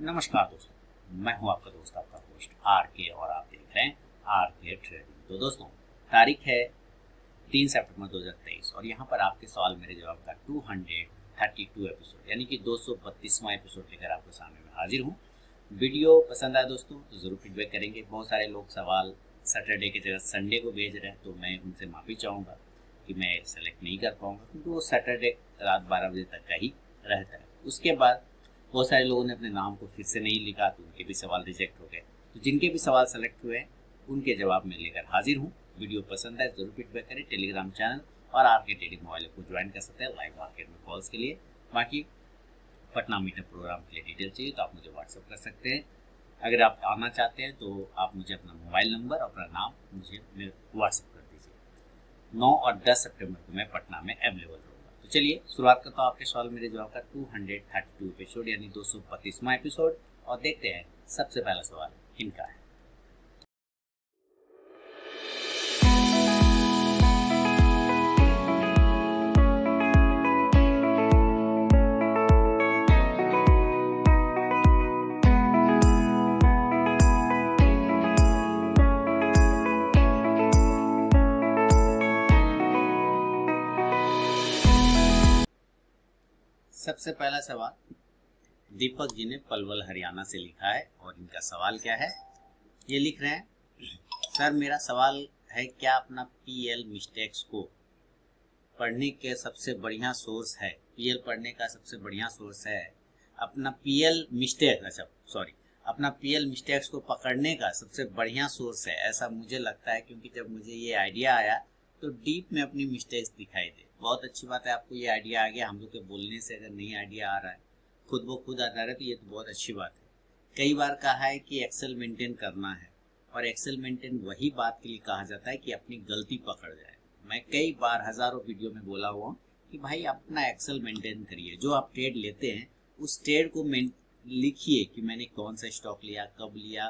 नमस्कार दोस्तों, मैं हूँ आपका दोस्त, आपका होस्ट आर के और आप देख रहे हैं आर के ट्रेडिंग तो दोस्तों, तारीख है तीन सितंबर 2023 और यहाँ पर आपके सवाल मेरे जवाब का 232 एपिसोड यानी कि दो एपिसोड लेकर आपके सामने में हाजिर हूँ। वीडियो पसंद आया दोस्तों तो ज़रूर फीडबैक करेंगे। बहुत सारे लोग सवाल सैटरडे की जगह संडे को भेज रहे हैं तो मैं उनसे माफ़ी चाहूँगा कि मैं सेलेक्ट नहीं कर पाऊँगा, क्योंकि वो सैटरडे रात बारह बजे तक का ही रहता है। उसके बाद बहुत सारे लोगों ने अपने नाम को फिर से नहीं लिखा तो उनके भी सवाल रिजेक्ट हो गए। तो जिनके भी सवाल सेलेक्ट हुए हैं, उनके जवाब में लेकर हाजिर हूँ। वीडियो पसंद आए ज़रूर फीडबैक करें। टेलीग्राम चैनल और आपके ट्रेडिंग मोबाइल को ज्वाइन कर सकते हैं लाइव मार्केट में कॉल्स के लिए। बाकी पटना मीटअप प्रोग्राम के लिए डिटेल चाहिए तो आप मुझे व्हाट्सअप कर सकते हैं। अगर आप आना चाहते हैं तो आप मुझे अपना मोबाइल नंबर और अपना नाम मुझे व्हाट्सअप कर दीजिए। नौ और दस सितंबर को मैं पटना में अवेलेबल तो चलिए, शुरुआत करता हूँ आपके सवाल मेरे जवाब का two hundred thirty two episode यानी दो सौ पच्चीसवा एपिसोड और देखते हैं सबसे पहला सवाल इनका है। सबसे पहला सवाल, दीपक जी ने पलवल, हरियाणा से लिखा है और इनका सवाल क्या है? ये लिख रहे हैं, सर, मेरा सवाल है, क्या अपना पीएल मिस्टेक्स को पढ़ने के सबसे बढ़िया सोर्स है? पीएल पढ़ने का सबसे बढ़िया सोर्स है अपना पीएल मिस्टेक अच्छा सॉरी अपना पीएल मिस्टेक्स को पकड़ने का सबसे बढ़िया सोर्स है। ऐसा मुझे लगता है, क्योंकि जब मुझे ये आइडिया आया तो डीप में अपनी मिस्टेक्स दिखाई दे। बहुत अच्छी बात है, आपको ये आइडिया आ गया। हम लोग के बोलने से अगर नहीं आइडिया आ रहा है, खुद वो खुद आता रहा तो ये तो बहुत अच्छी बात है। कई बार कहा है कि एक्सेल मेंटेन करना है, और एक्सेल मेंटेन वही बात के लिए कहा जाता है कि अपनी गलती पकड़ जाए। मैं कई बार हज़ारों वीडियो में बोला हुआ कि भाई, अपना एक्सेल मेंटेन करिए। जो आप ट्रेड लेते हैं, उस ट्रेड को लिखिए कि मैंने कौन सा स्टॉक लिया, कब लिया,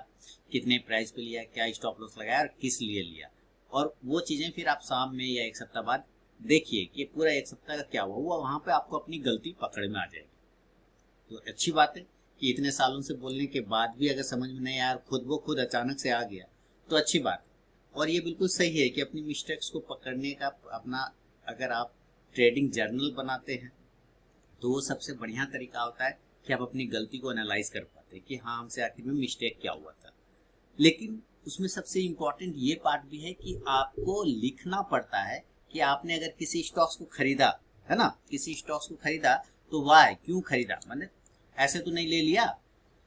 कितने प्राइस पे लिया, क्या स्टॉप लॉस लगाया, और किस लिए लिया। और वो चीज़ें फिर आप शाम में या एक सप्ताह बाद देखिए कि पूरा एक सप्ताह का क्या हुआ? वो वहाँ पे आपको अपनी गलती पकड़ में आ जाएगी। तो अच्छी बात है कि इतने सालों से बोलने के बाद भी अगर समझ में नहीं आया खुद वो खुद अचानक से आ गया तो अच्छी बात है। और ये बिल्कुल सही है कि अपनी मिस्टेक्स को पकड़ने का अपना अगर आप ट्रेडिंग जर्नल बनाते हैं तो वो सबसे बढ़िया तरीका होता है कि आप अपनी गलती को एनालाइज कर पाते हैं कि हाँ हमसे आखिर में मिस्टेक क्या हुआ था। लेकिन उसमें सबसे इम्पोर्टेंट ये पार्ट भी है कि आपको लिखना पड़ता है कि आपने अगर किसी स्टॉक्स को खरीदा, है ना? किसी स्टॉक्स को खरीदा तो वाई क्यों खरीदा? मैंने ऐसे तो नहीं ले लिया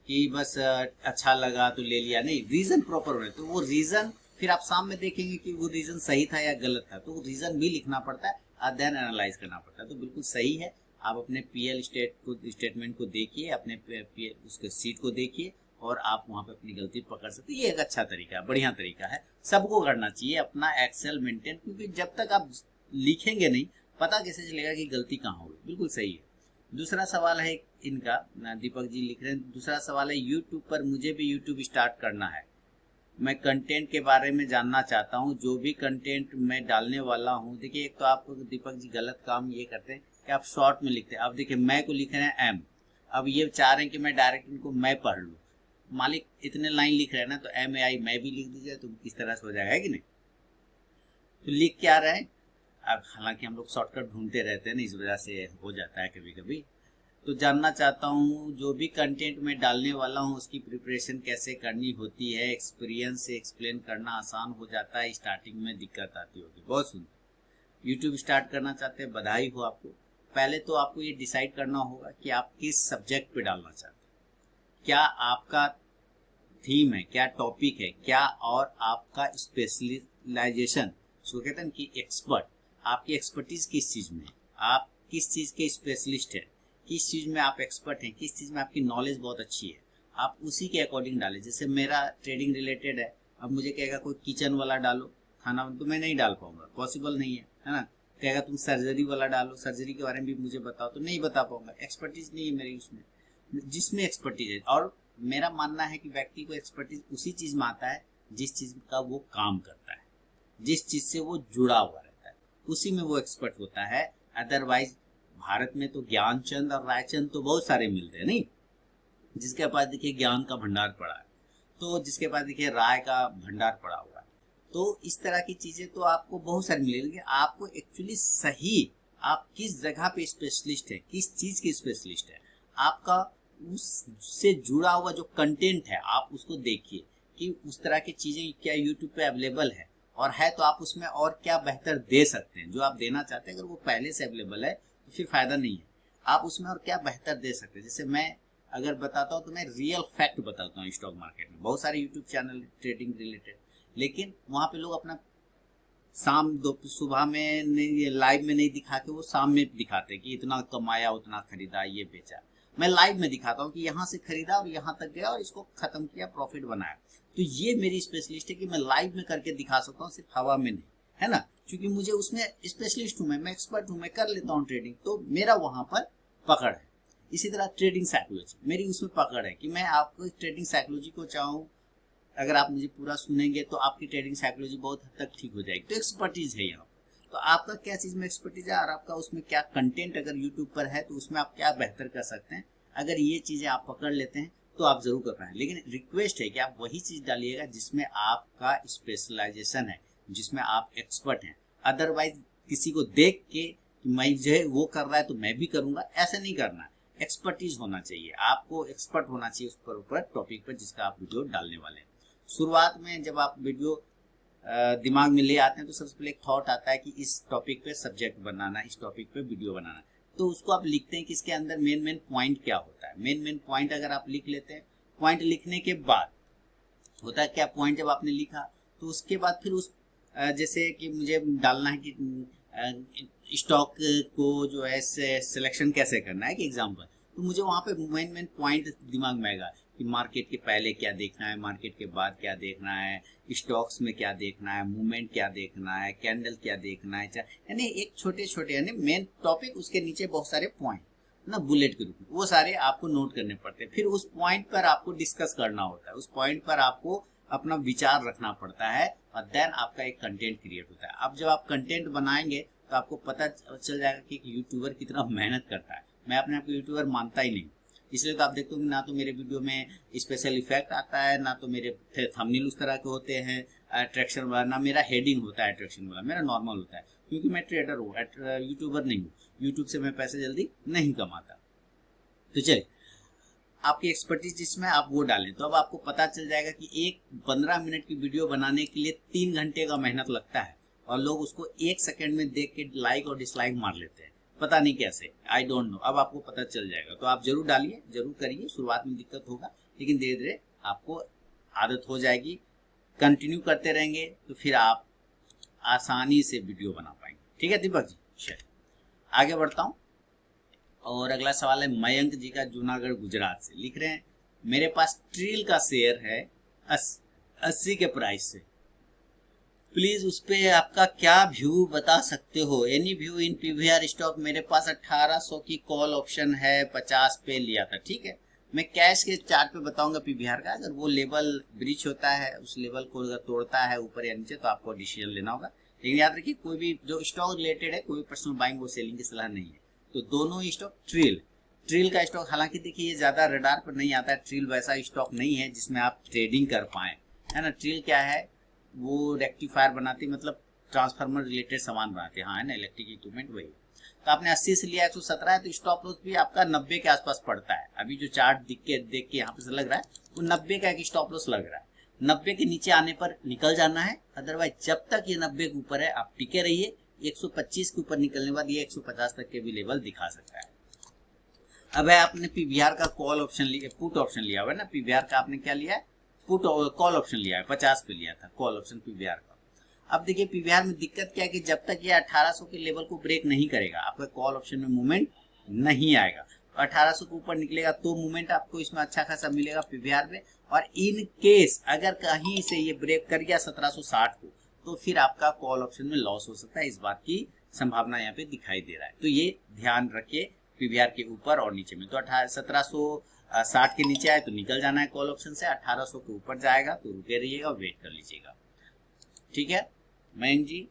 कि बस अच्छा लगा तो ले लिया। नहीं रीजन प्रॉपर होना तो वो रीजन फिर आप सामने देखेंगे कि वो रीजन सही था या गलत था तो वो रीजन भी लिखना पड़ता है अध्ययन एनालाइज करना पड़ता है। तो बिल्कुल सही है। आप अपने पीएल स्टेट को स्टेटमेंट को देखिए, अपने उसके सीट को देखिए और आप वहाँ पे अपनी गलती पकड़ सकते ये एक अच्छा तरीका, बढ़िया तरीका है। सबको करना चाहिए, अपना एक्सेल मेंटेन क्योंकि जब तक आप लिखेंगे नहीं, पता कैसे चलेगा कि गलती कहाँ होगी बिल्कुल सही है। दूसरा सवाल है इनका दीपक जी लिख रहे हैं। दूसरा सवाल है यूट्यूब पर मुझे भी यूट्यूब स्टार्ट करना है। मैं कंटेंट के बारे में जानना चाहता हूँ, जो भी कंटेंट मैं डालने वाला हूँ। देखिए, एक तो आप दीपक जी गलत काम ये करते हैं कि आप शॉर्ट में लिखते हैं। अब देखिए, मैं को लिख रहे हैं एम अब ये चाह रहे हैं कि मैं डायरेक्ट इनको मैं पढ़ लूँ। मालिक इतने लाइन लिख रहे हैं ना तो एम ए आई मैं भी लिख दीजिए तो इस तरह से हो जाएगा कि नहीं? तो लिख क्या रहे हैं। अब हालाँकि हम लोग शॉर्टकट ढूंढते रहते हैं ना इस वजह से हो जाता है कभी कभी तो जानना चाहता हूँ, जो भी कंटेंट मैं डालने वाला हूँ, उसकी प्रिपरेशन कैसे करनी होती है एक्सपीरियंस से एक्सप्लेन करना आसान हो जाता है स्टार्टिंग में दिक्कत आती होगी। बहुत सुंदर। यूट्यूब स्टार्ट करना चाहते हैं, बधाई हो आपको। पहले तो आपको ये डिसाइड करना होगा कि आप किस सब्जेक्ट पे डालना चाहते हैं। क्या आपका थीम है, क्या टॉपिक है, क्या और आपका स्पेशलाइजेशन उसको कहते हैं कि एक्सपर्ट आपकी एक्सपर्टीज किस चीज़ में आप किस चीज़ के स्पेशलिस्ट है? किस चीज़ में आप एक्सपर्ट हैं? किस चीज़ में आपकी नॉलेज बहुत अच्छी है? आप उसी के अकॉर्डिंग डालें। जैसे मेरा ट्रेडिंग रिलेटेड है, अब मुझे कहेगा, कोई किचन वाला डालो, खाना तो मैं नहीं डाल पाऊँगा। पॉसिबल नहीं है है ना? कहेगा, तुम सर्जरी वाला डालो सर्जरी के बारे में भी मुझे बताओ। तो नहीं बता पाऊँगा। एक्सपर्टीज नहीं है मेरी उसमें। जिसमें एक्सपर्टीज है, और मेरा मानना है कि व्यक्ति को एक्सपर्टीज उसी चीज़ में आता है, जिस चीज़ का वो काम करता है, जिस चीज़ से वो जुड़ा हुआ रहता है। उसी में वो एक्सपर्ट होता है। अदरवाइज़ भारत में तो ज्ञानचंद और रायचंद तो बहुत सारे मिलते हैं, नहीं? जिसके पास देखिए ज्ञान का भंडार पड़ा है तो जिसके पास देखिए राय का भंडार पड़ा हुआ है। तो इस तरह की चीज़ें तो आपको बहुत सारी मिलेंगी। आपको एक्चुअली सही, आप किस जगह पे स्पेशलिस्ट है, किस चीज़ के स्पेशलिस्ट है, आपका उससे जुड़ा हुआ जो कंटेंट है, आप उसको देखिए कि उस तरह की चीज़ें क्या यूट्यूब पे अवेलेबल है। और है तो आप उसमें और क्या बेहतर दे सकते हैं। जो आप देना चाहते हैं, अगर वो पहले से अवेलेबल है तो फिर फ़ायदा नहीं है। आप उसमें और क्या बेहतर दे सकते हैं? जैसे मैं अगर बताता हूँ तो मैं रियल फैक्ट बताता हूँ स्टॉक मार्केट में। बहुत सारे यूट्यूब चैनल ट्रेडिंग रिलेटेड लेकिन वहाँ पे लोग अपना शाम दो सुबह में नहीं लाइव में नहीं दिखा के वो शाम में दिखाते कि इतना कमाया, उतना खरीदा, ये बेचा। मैं लाइव में दिखाता हूँ कि यहाँ से खरीदा और यहाँ तक गया और इसको खत्म किया प्रॉफिट बनाया। तो ये मेरी स्पेशलिस्ट है कि मैं लाइव में करके दिखा सकता हूँ, सिर्फ़ हवा में नहीं, है ना? क्योंकि मुझे उसमें स्पेशलिस्ट हूँ मैं मैं एक्सपर्ट हूँ, मैं कर लेता हूँ ट्रेडिंग तो मेरा वहाँ पर पकड़ है। इसी तरह ट्रेडिंग साइकोलॉजी मेरी उसमें पकड़ है कि मैं आपको ट्रेडिंग साइकोलॉजी को चाहूँ। अगर आप मुझे पूरा सुनेंगे तो आपकी ट्रेडिंग साइकोलॉजी बहुत हद तक ठीक हो जाएगी। तो एक्सपर्टीज है यहाँ तो आपका क्या चीज़ में एक्सपर्टीज है और आपका उसमें क्या कंटेंट अगर यूट्यूब पर है तो उसमें आप क्या बेहतर कर सकते हैं? अगर ये चीज़ें आप पकड़ लेते हैं तो आप ज़रूर कर पाए लेकिन रिक्वेस्ट है कि आप वही चीज़ डालिएगा जिसमें आपका स्पेशलाइजेशन है, जिसमें आप एक्सपर्ट हैं। अदरवाइज़ किसी को देख के मैं जो है वो कर रहा है तो मैं भी करूँगा। ऐसा नहीं करना। एक्सपर्टीज होना चाहिए। आपको एक्सपर्ट होना चाहिए उस पर ऊपर टॉपिक पर जिसका आप वीडियो डालने वाले हैं। शुरुआत में जब आप वीडियो दिमाग में ले आते हैं तो सबसे पहले एक थॉट आता है कि इस टॉपिक पे सब्जेक्ट बनाना, इस टॉपिक पे वीडियो बनाना। तो उसको आप लिखते हैं कि इसके अंदर मेन मेन पॉइंट क्या होता है। मेन मेन पॉइंट अगर आप लिख लेते हैं पॉइंट लिखने के बाद होता है क्या? पॉइंट जब आपने लिखा तो उसके बाद फिर उस जैसे कि मुझे डालना है कि स्टॉक को जो है सिलेक्शन कैसे करना है कि एग्ज़ाम्पल तो मुझे वहाँ पे मेन मेन पॉइंट दिमाग में आएगा। कि मार्केट के पहले क्या देखना है मार्केट के बाद क्या देखना है स्टॉक्स में क्या देखना है मूवमेंट क्या देखना है कैंडल क्या देखना है यानी एक छोटे छोटे यानी मेन टॉपिक उसके नीचे बहुत सारे पॉइंट ना बुलेट के रूप में। वो सारे आपको नोट करने पड़ते हैं। फिर उस पॉइंट पर आपको डिस्कस करना होता है। उस पॉइंट पर आपको अपना विचार रखना पड़ता है और देन आपका एक कंटेंट क्रिएट होता है। अब जब आप कंटेंट बनाएँगे तो आपको पता चल जाएगा कि यूट्यूबर कितना मेहनत करता है। मैं अपने आप को यूट्यूबर मानता ही नहीं इसलिए तो आप देखते हो ना तो मेरे वीडियो में स्पेशल इफ़ेक्ट आता है, ना तो मेरे थंबनेल उस तरह के होते हैं अट्रैक्शन वाला, ना मेरा हेडिंग होता है अट्रैक्शन वाला, मेरा नॉर्मल होता है। क्योंकि मैं ट्रेडर हूँ यूट्यूबर नहीं हूँ। यूट्यूब से मैं पैसे जल्दी नहीं कमाता। तो चलिए, आपकी एक्सपर्टीज जिसमें आप वो डालें। तो अब आपको पता चल जाएगा कि एक पंद्रह मिनट की वीडियो बनाने के लिए तीन घंटे का मेहनत लगता है। और लोग उसको एक सेकंड में देख के लाइक और डिसलाइक मार लेते हैं। पता नहीं कैसे। आई डोंट नो अब आपको पता चल जाएगा। तो आप ज़रूर डालिए, ज़रूर करिए। शुरुआत में दिक्कत होगा, लेकिन धीरे धीरे आपको आदत हो जाएगी। कंटिन्यू करते रहेंगे तो फिर आप आसानी से वीडियो बना पाएँगे। ठीक है, दीपक जी? चलिए। आगे बढ़ता हूँ। और अगला सवाल है मयंक जी का, जूनागढ़, गुजरात से। लिख रहे हैं, मेरे पास ट्रिल का शेयर है अस्सी के प्राइस से। प्लीज़ उस पर आपका क्या व्यू बता सकते हो? Any view in PVR stock मेरे पास 1800 की कॉल ऑप्शन है 50 पे लिया था, ठीक है? मैं कैश के चार्ट पे बताऊँगा पीवीआर का, अगर वो लेवल ब्रिच होता है, उस लेवल को अगर तोड़ता है ऊपर या नीचे तो आपको डिसीज़न लेना होगा। लेकिन याद रखिए, कोई भी जो स्टॉक रिलेटेड है, कोई पर्सनल बाइंग और सेलिंग की सलाह नहीं है। तो दोनों ही स्टॉक ट्रिल ट्रिल का स्टॉक हालाँकि देखिए, ये ज़्यादा रडार पर नहीं आता है ट्रिल वैसा स्टॉक नहीं है जिसमें आप ट्रेडिंग कर पाए। है ना? ट्रिल क्या है? वो रेक्टिफायर बनाते मतलब ट्रांसफार्मर रिलेटेड सामान बनाते। हैं हाँ है ना इलेक्ट्रिक इक्विपमेंट वही। तो आपने 80 से लिया 117 है तो स्टॉप लॉस भी आपका 90 के आसपास पड़ता है। अभी जो चार्ट दिख के, देख के यहाँ पे से लग रहा है, वो 90 का एक स्टॉप लॉस लग रहा है। 90 के नीचे आने पर निकल जाना है अदरवाइज़ जब तक ये 90 के ऊपर है, आप टिके रहिए 125 के ऊपर निकलने के बाद ये 150 तक के भी लेवल दिखा सकता है। अब है, आपने पीवीआर का कॉल ऑप्शन लिया पुट ऑप्शन लिया हुआ है ना पीवीआर का आपने क्या लिया है? पुट कॉल ऑप्शन लिया है, पचास पे लिया था कॉल ऑप्शन पीवीआर का। अब देखिए पीवीआर में दिक्कत क्या है कि जब तक ये 1800 के लेवल को ब्रेक नहीं करेगा, आपका कॉल ऑप्शन में मूवमेंट नहीं आएगा। 1800 के ऊपर निकलेगा तो मूवमेंट आपको इसमें अच्छा खासा मिलेगा पीवीआर में। और इन केस अगर कहीं से ये ब्रेक कर गया 1760 को तो फिर आपका कॉल ऑप्शन में लॉस हो सकता है, इस बात की संभावना यहाँ पे दिखाई दे रहा है। तो ये ध्यान रखिए पीवीआर के ऊपर और नीचे में। तो अठारह सत्रह साठ के नीचे आए तो निकल जाना है कॉल ऑप्शन से 1800 के ऊपर जाएगा तो रुके रहिएगा वेट कर लीजिएगा। ठीक है? मयंक जी,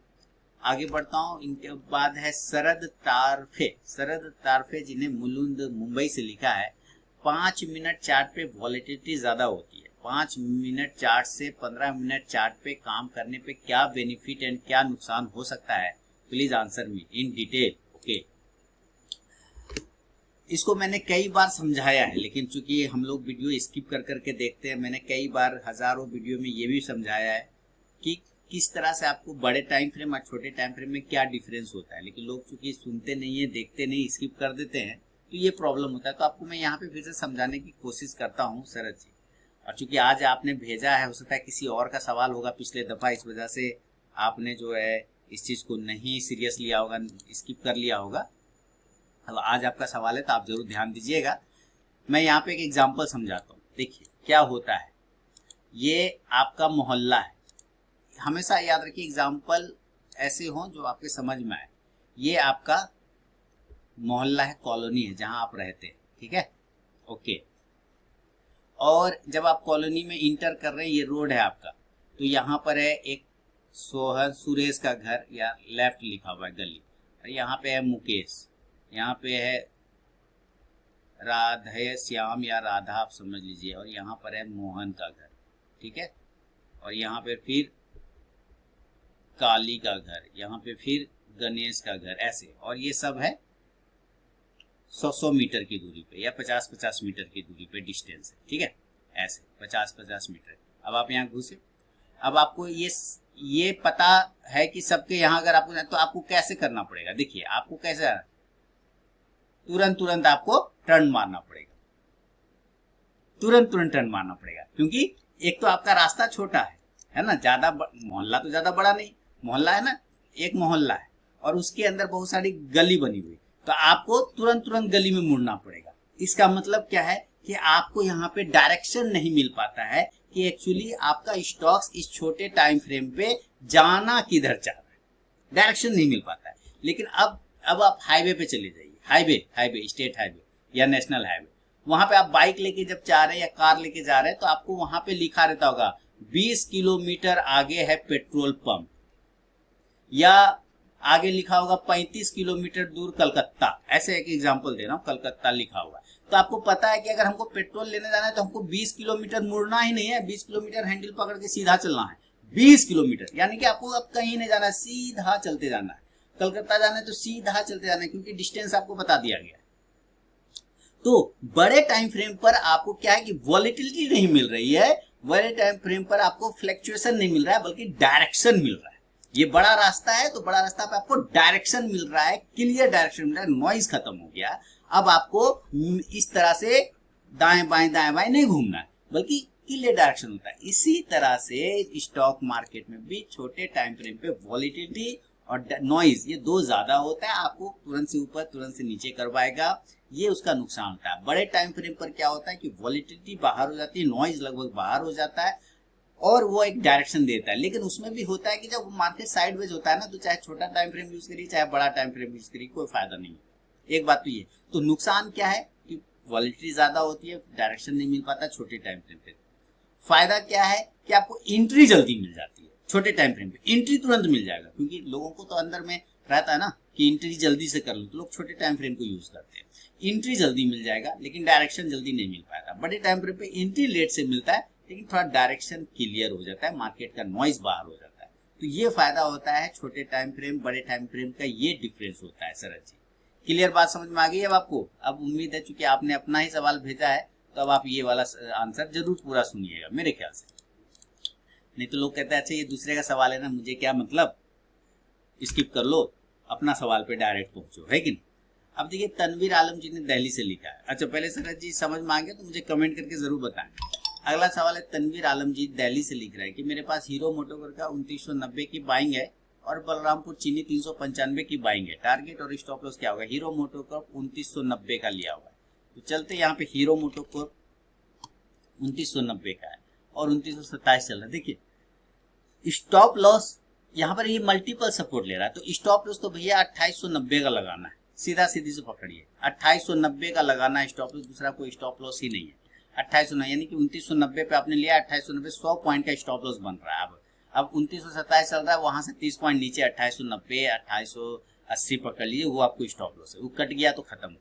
आगे बढ़ता हूँ। इनके बाद है शरद तारफे। शरद तारफे जिन्हें मुलुंद मुंबई से लिखा है, पाँच मिनट चार्ट पे वॉलिटिलिटी ज़्यादा होती है। पाँच मिनट चार्ट से पंद्रह मिनट चार्ट पे काम करने पे क्या बेनिफिट एंड क्या नुकसान हो सकता है? Please answer me in detail okay इसको मैंने कई बार समझाया है, लेकिन चूँकि हम लोग वीडियो स्किप कर करके देखते हैं, मैंने कई बार हज़ारों वीडियो में ये भी समझाया है कि किस तरह से आपको बड़े टाइम फ्रेम और छोटे टाइम फ्रेम में क्या डिफरेंस होता है। लेकिन लोग चूँकि सुनते नहीं है, देखते नहीं स्किप कर देते हैं तो ये प्रॉब्लम होता है। तो आपको मैं यहाँ पे फिर से समझाने की कोशिश करता हूँ, शरद जी। और चूँकि आज आपने भेजा है, हो सकता है किसी और का सवाल होगा पिछले दफ़ा, इस वजह से आपने जो है इस चीज़ को नहीं सीरियस लिया होगा स्किप कर लिया होगा। अब आज आपका सवाल है तो आप ज़रूर ध्यान दीजिएगा। मैं यहाँ पे एक एग्ज़ाम्पल समझाता हूँ। देखिए, क्या होता है? ये आपका मोहल्ला है। हमेशा याद रखिए एग्ज़ाम्पल ऐसे हों जो आपके समझ में आए। ये आपका मोहल्ला है, कॉलोनी है, जहाँ आप रहते हैं, ठीक है? ओके। और जब आप कॉलोनी में इंटर कर रहे हैं, ये रोड है आपका। तो यहाँ पर है एक सोहन सुरेश का घर, या लेफ़्ट लिखा हुआ है, गली। और यहाँ पे है मुकेश। यहाँ पे है राधे श्याम या राधा, आप समझ लीजिए, और यहाँ पर है मोहन का घर, ठीक है? और यहाँ पे फिर काली का घर, यहाँ पे फिर गणेश का घर, ऐसे। और ये सब है सौ सौ मीटर की दूरी पे, या पचास पचास मीटर की दूरी पे डिस्टेंस है, ठीक है? ऐसे, पचास पचास मीटर। अब आप यहाँ घुसे। अब आपको ये ये पता है कि सबके यहाँ अगर आपको तो आपको कैसे करना पड़ेगा? देखिए, आपको कैसे तुरंत तुरंत आपको टर्न मारना पड़ेगा। तुरंत तुरंत टर्न मारना पड़ेगा, क्योंकि एक तो आपका रास्ता छोटा है है ना? ज़्यादा मोहल्ला तो ज़्यादा बड़ा नहीं, मोहल्ला है ना? एक मोहल्ला है, और उसके अंदर बहुत सारी गली बनी हुई। तो आपको तुरंत तुरंत गली में मुड़ना पड़ेगा। इसका मतलब क्या है कि आपको यहाँ पे डायरेक्शन नहीं मिल पाता है कि एक्चुअली आपका स्टॉक्स इस छोटे टाइम फ्रेम पे जाना किधर चाह रहा है। डायरेक्शन नहीं मिल पाता है। लेकिन अब अब आप हाईवे पे चले जाइए। हाईवे हाईवे, स्टेट हाईवे या नेशनल हाईवे। वहाँ पे आप बाइक लेके जब जा रहे हैं या कार लेके जा रहे हैं तो आपको वहाँ पे लिखा रहता होगा 20 किलोमीटर आगे है पेट्रोल पंप। या आगे लिखा होगा 35 किलोमीटर दूर कलकत्ता। ऐसे एक एग्जांपल दे रहा हूँ, कलकत्ता लिखा हुआ तो आपको पता है कि अगर हमको पेट्रोल लेने जाना है तो हमको 20 किलोमीटर मुड़ना ही नहीं है 20 किलोमीटर हैंडल पकड़ के सीधा चलना है। 20 किलोमीटर, यानी कि आपको अब कहीं नहीं जाना सीधा चलते जाना है। कलकत्ता जाना है तो सीधा चलते जाना है, क्योंकि डिस्टेंस आपको बता दिया गया तो बड़े टाइम फ्रेम पर आपको क्या है कि वॉलिटिलिटी नहीं मिल रही है, बड़े टाइम फ्रेम पर आपको फ्लैक्चुएशन नहीं मिल रहा है, बल्कि डायरेक्शन मिल रहा है। ये बड़ा रास्ता है तो बड़ा रास्ता पे आपको डायरेक्शन मिल रहा है क्लियर डायरेक्शन मिल रहा है नॉइज़ खत्म हो गया। अब आपको इस तरह से दाएँ बाएँ दाएँ बाएँ नहीं घूमना बल्कि क्लियर डायरेक्शन होता है। इसी तरह से स्टॉक मार्केट में भी छोटे टाइम फ्रेम पे वॉलिटिलिटी और नॉइज़ ये दो ज़्यादा होता है, आपको तुरंत से ऊपर, तुरंत से नीचे करवाएगा। ये उसका नुकसान होता है। बड़े टाइम फ्रेम पर क्या होता है कि वॉलिटिलिटी बाहर हो जाती है नॉइज़ लगभग बाहर हो जाता है, और वो एक डायरेक्शन देता है। लेकिन उसमें भी होता है कि जब मार्केट साइडवेज होता है ना तो चाहे छोटा टाइम फ्रेम यूज़ करिए, चाहे बड़ा टाइम फ्रेम यूज़ करिए, कोई फ़ायदा नहीं एक बात तो ये। तो नुकसान क्या है कि वॉलिटी ज़्यादा होती है डायरेक्शन नहीं मिल पाता छोटे टाइम फ्रेम पे। फ़ायदा क्या है कि आपको एंट्री जल्दी मिल जाती है। छोटे टाइम फ्रेम पे। एंट्री तुरंत मिल जाएगा, क्योंकि लोगों को तो अंदर में रहता है ना कि एंट्री जल्दी से कर लो तो लोग छोटे टाइम फ्रेम को यूज़ करते हैं। एंट्री जल्दी मिल जाएगा, लेकिन डायरेक्शन जल्दी नहीं मिल पाता। बड़े टाइम फ्रेम पे एंट्री लेट से मिलता है, लेकिन थोड़ा डायरेक्शन क्लियर हो जाता है मार्केट का नॉइज़ बाहर हो जाता है। तो ये फ़ायदा होता है छोटे टाइम फ्रेम बड़े टाइम फ्रेम का ये डिफरेंस होता है सरज जी। क्लियर बात समझ में आ गई अब आपको? अब उम्मीद है चूँकि आपने अपना ही सवाल भेजा है तो अब आप ये वाला आंसर ज़रूर पूरा सुनिएगा, मेरे ख्याल से। नहीं तो लोग कहते हैं अच्छा ये दूसरे का सवाल है ना, मुझे क्या मतलब? स्किप कर लो, अपना सवाल पे डायरेक्ट पहुंचो, है कि नहीं? अब देखिए, तनवीर आलम जी ने दिल्ली से लिखा है। अच्छा पहले सरज जी, समझ में आ गया तो मुझे कमेंट करके ज़रूर बताएँ। अगला सवाल है, तनवीर आलम जी दिल्ली से लिख रहा है कि, मेरे पास हीरो मोटोकर का उन्तीस की बाइंग है और बलरामपुर चीनी तीन सौ पंचानबे की बाइंग है। टारगेट और स्टॉप लॉस क्या होगा? हीरो मोटोकर उन्तीस का लिया हुआ है। तो चलते यहाँ पे, हीरो मोटोकर उन्तीस का है। और उन्तीस चल रहा है। देखिए स्टॉप लॉस यहाँ पर ये मल्टीपल सपोर्ट ले रहा है। तो स्टॉप लॉस तो भैया अट्ठाईस सौ नब्बे का लगाना है। सीधा सीधी से पकड़िए। अट्ठाईस सौ नब्बे का लगाना है स्टॉप लॉस दूसरा कोई स्टॉप लॉस ही नहीं है। अट्ठाईस सौ यानी कि उन्तीस सौ नब्बे पे आपने लिया, अट्ठाईस सौ नब्बे सौ पॉइंट का स्टॉप लॉस बन रहा है। अब अब उन्तीस सौ सत्ताईस चल रहा है, वहाँ से तीस पॉइंट नीचे, अट्ठाईस सौ नब्बे, अट्ठाईस सौ अस्सी पकड़ लीजिए वो आपको स्टॉप लॉस है। वो कट गया तो खत्म।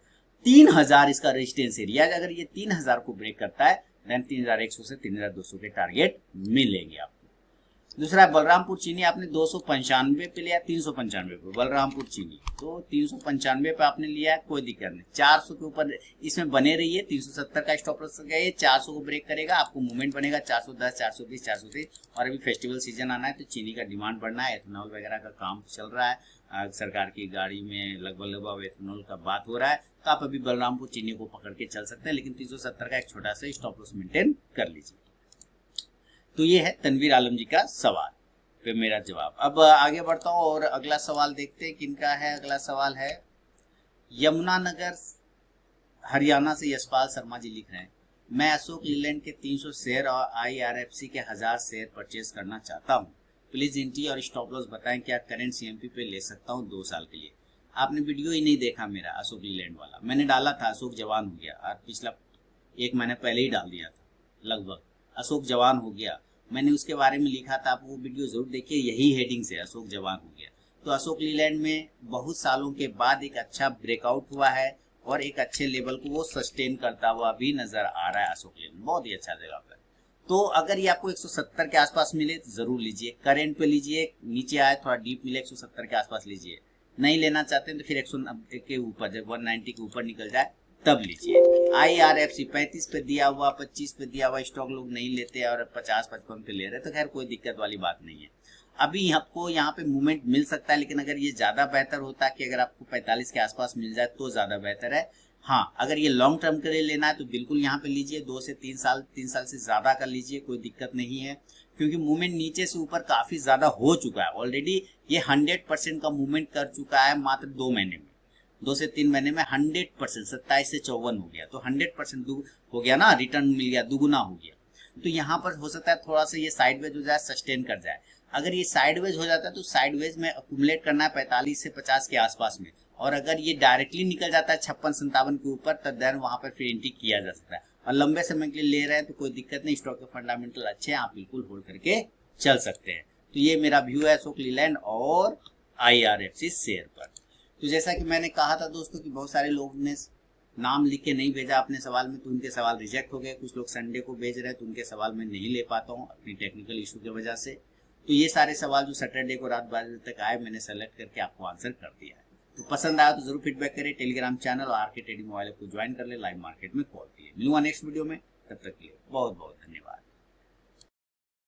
तीन हज़ार इसका रेजिस्टेंस एरिया अगर ये तीन हज़ार को ब्रेक करता है तीन हज़ार एक सौ से तीन हज़ार दो सौ के टारगेट मिलेंगे आपको। दूसरा, बलरामपुर चीनी आपने दो सौ पंचानवे पे लिया, तीन सौ पंचानवे पे। बलरामपुर चीनी तो तीन सौ पंचानवे पे आपने लिया कोई दिक्कत नहीं। चार सौ के ऊपर इसमें बने रहिए, तीन सौ सत्तर का स्टॉप लॉस गया चार सौ को ब्रेक करेगा, आपको मूवमेंट बनेगा, चार सौ दस, चार सौ बीस, चार सौ तीस। और अभी फेस्टिवल सीज़न आना है तो चीनी का डिमांड बढ़ना है एथेनॉल वगैरह का काम चल रहा है सरकार की गाड़ी में लगभग लगभग एथेनॉल का बात हो रहा है तो आप अभी बलरामपुर चीनी को पकड़ के चल सकते हैं, लेकिन तीन सौ सत्तर का एक छोटा सा स्टॉप लॉस मेंटेन कर लीजिए। तो ये है तनवीर आलम जी का सवाल पे मेरा जवाब। अब आगे बढ़ता हूँ और अगला सवाल देखते हैं किनका है, अगला सवाल है यमुनानगर हरियाणा से यशपाल शर्मा जी लिख रहे हैं, मैं अशोक लीलैंड के 300 शेयर और आईआरएफसी के हज़ार शेयर परचेज करना चाहता हूँ। प्लीज़ एंट्री और स्टॉप लॉस बताएँ क्या करेंट सीएमपी पे ले सकता हूँ दो साल के लिए। आपने वीडियो ही नहीं देखा मेरा, अशोक लीलैंड वाला। मैंने डाला था, अशोक जवान हो गया। और पिछला एक महीने पहले ही डाल दिया था, लगभग। अशोक जवान हो गया। मैंने उसके बारे में लिखा था, आप वो वीडियो ज़रूर देखिए, यही हेडिंग से अशोक जवान हो गया। तो अशोक लीलैंड में बहुत सालों के बाद एक अच्छा ब्रेकआउट हुआ है और एक अच्छे लेवल को वो सस्टेन करता हुआ भी नज़र आ रहा है अशोक लीलैंड। बहुत ही अच्छा जगह पर। तो अगर ये आपको 170 के आसपास मिले तो ज़रूर लीजिए। करेंट पे लीजिए, नीचे आए, थोड़ा डीप मिले 170 के आसपास लीजिए। नहीं लेना चाहते हैं तो फिर एक सौ के ऊपर, जब 190 के ऊपर निकल जाए, तब लीजिए। आई आर एफ़ सी पैंतीस पे दिया हुआ, पच्चीस पे दिया हुआ स्टॉक लोग नहीं लेते और पचास, पचपन पे ले रहे तो खैर कोई दिक्कत वाली बात नहीं है। अभी आपको यहाँ पे मूवमेंट मिल सकता है, लेकिन अगर ये ज़्यादा बेहतर होता कि अगर आपको 45 के आसपास मिल जाए तो ज़्यादा बेहतर है। हाँ अगर ये लॉन्ग टर्म के लिए लेना है तो बिल्कुल यहाँ पे लीजिए, दो से तीन साल तीन साल से ज़्यादा कर लीजिए, कोई दिक्कत नहीं है। क्योंकि मूवमेंट नीचे से ऊपर काफ़ी ज़्यादा हो चुका है। ऑलरेडी ये हंड्रेड परसेंट का मूवमेंट कर चुका है मात्र दो महीने में। दो से तीन महीने में हंड्रेड परसेंट सत्ताईस से चौवन हो गया। तो हंड्रेड परसेंट हो गया ना रिटर्न मिल गया, दुगुना हो गया। तो यहाँ पर हो सकता है थोड़ा सा ये साइडवेज हो जाए सस्टेन कर जाए। अगर ये साइडवेज हो जाता है तो साइडवेज में अकुमुलेट करना है पैंतालीस से पचास के आसपास में। और अगर ये डायरेक्टली निकल जाता है छप्पन संतावन के ऊपर तब देन वहाँ पर फिर एंट्री किया जा सकता है। और लंबे समय के लिए ले रहे हैं तो कोई दिक्कत नहीं स्टॉक के फंडामेंटल अच्छे हैं, आप बिल्कुल होल्ड करके चल सकते हैं। तो ये मेरा व्यू है अशोक लीलैंड और आई आर एफ़ सी शेयर पर। तो जैसा कि मैंने कहा था दोस्तों कि बहुत सारे लोग ने नाम लिख के नहीं भेजा अपने सवाल में तो उनके सवाल रिजेक्ट हो गए। कुछ लोग संडे को भेज रहे हैं तो उनके सवाल में नहीं ले पाता हूँ अपनी टेक्निकल इशू की वजह से। तो ये सारे सवाल जो सैटरडे को रात बारह बजे तक आए, मैंने सेलेक्ट करके आपको आंसर कर दिया है। तो पसंद आया तो ज़रूर फीडबैक करें टेलीग्राम चैनल और आर के ट्रेडिंग मोबाइल को ज्वाइन कर ले लाइव मार्केट में कॉल किए मिलूँगा नेक्स्ट वीडियो में, तब तक के लिए बहुत बहुत धन्यवाद।